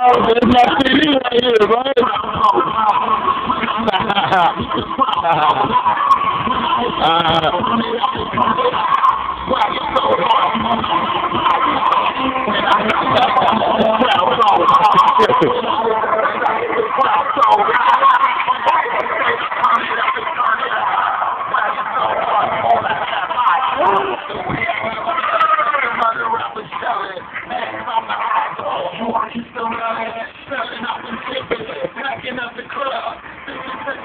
That's my CD right here, man. uh,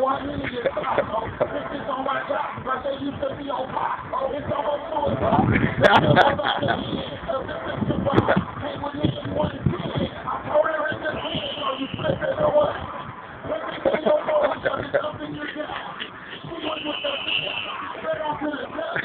man, we all out here on kids, man.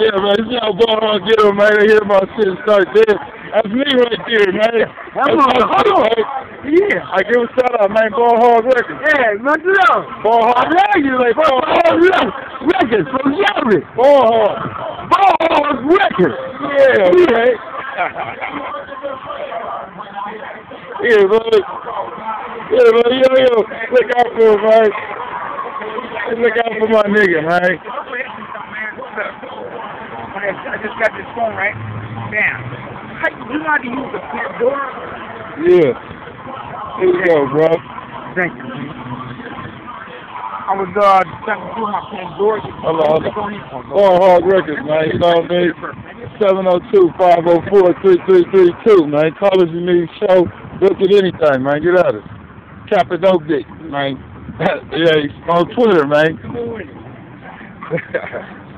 Yeah, man, see how ball on get him, man. They hear my shit start there. That's me right there, man. That's Hold on, my hold man. Yeah. I give a shout out, man. Ballhogg Records. Yeah, man, you know. Ball I Hard. love you, like, Ballhogg records from Jerry. Ballhogg. Ball hard records. Yeah, okay. yeah, man. Yeah, man. Yo, yo. Look out for him, man. Look out for my nigga, man. I just got this phone, right? Bam. How, you know how to use the Pandora? Yeah. Here we go, bro. Thank you. I was uh trying to do my Pandora. On, hold Hard Records, man. You know what I mean? 702-504-3332, man. Call us if you need a show. Look at anything, man. Get us. Cap it, don't get, man. yeah, he's on Twitter, man.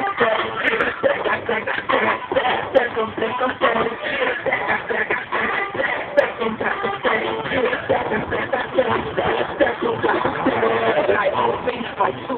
Thank you.